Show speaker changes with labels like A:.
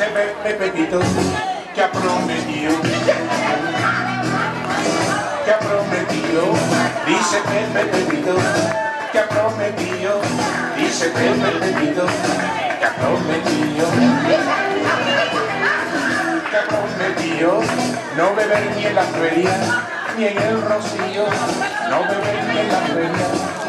A: Pepe, Pepetito, que ha prometido, que ha prometido, dice Pepe, Pepito, que ha prometido, dice Pepe, Pepito, que ha prometido, que ha prometido, no beber ni en la feria, ni en el rocío, no beber ni en la feria,